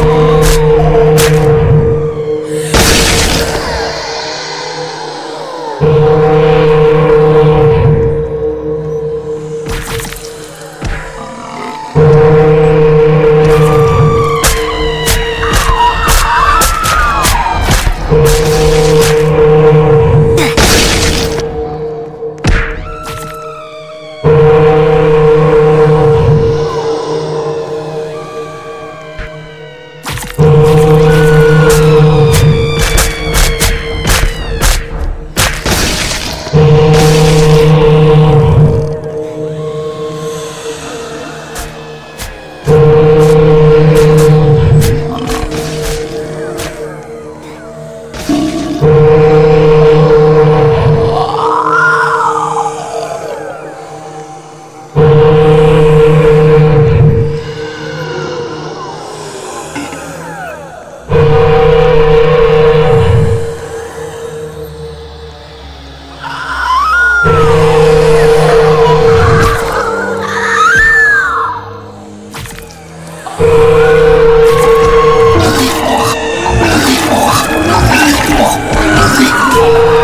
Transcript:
Oh! 好了。